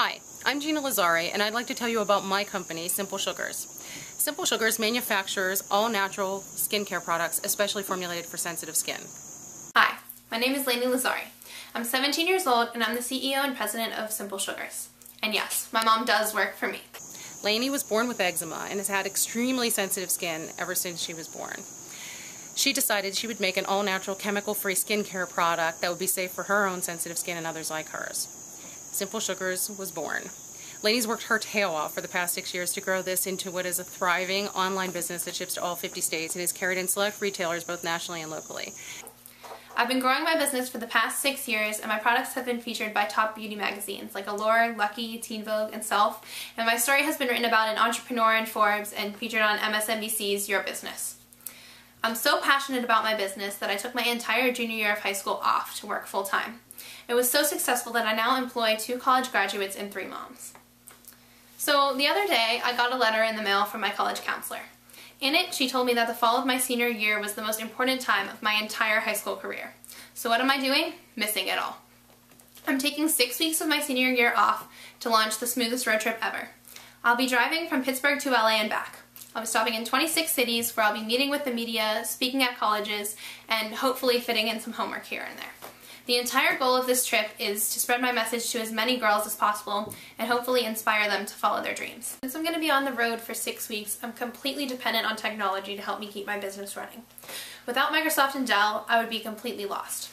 Hi, I'm Gina Lazzari, and I'd like to tell you about my company, Simple Sugars. Simple Sugars manufactures all-natural skincare products, especially formulated for sensitive skin. Hi, my name is Lani Lazzari. I'm 17 years old, and I'm the CEO and president of Simple Sugars. And yes, my mom does work for me. Lani was born with eczema and has had extremely sensitive skin ever since she was born. She decided she would make an all-natural chemical-free skincare product that would be safe for her own sensitive skin and others like hers. Simple Sugars was born. Lani's worked her tail off for the past six years to grow this into what is a thriving online business that ships to all 50 states and is carried in select retailers both nationally and locally. I've been growing my business for the past six years and my products have been featured by top beauty magazines like Allure, Lucky, Teen Vogue, and Self, and my story has been written about in Entrepreneur and Forbes and featured on MSNBC's Your Business. I'm so passionate about my business that I took my entire junior year of high school off to work full time. It was so successful that I now employ two college graduates and three moms. So the other day, I got a letter in the mail from my college counselor. In it, she told me that the fall of my senior year was the most important time of my entire high school career. So what am I doing? Missing it all. I'm taking six weeks of my senior year off to launch the smoothest road trip ever. I'll be driving from Pittsburgh to LA and back. Be stopping in 26 cities where I'll be meeting with the media, speaking at colleges, and hopefully fitting in some homework here and there. The entire goal of this trip is to spread my message to as many girls as possible and hopefully inspire them to follow their dreams. Since I'm going to be on the road for six weeks, I'm completely dependent on technology to help me keep my business running. Without Microsoft and Dell, I would be completely lost.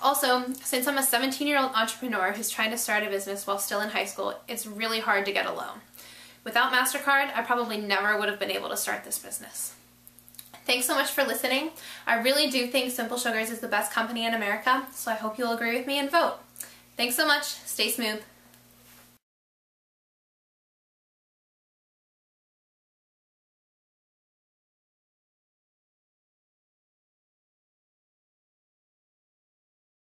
Also, since I'm a 17-year-old entrepreneur who's trying to start a business while still in high school, it's really hard to get a loan. Without MasterCard, I probably never would have been able to start this business. Thanks so much for listening. I really do think Simple Sugars is the best company in America, so I hope you'll agree with me and vote. Thanks so much. Stay smooth.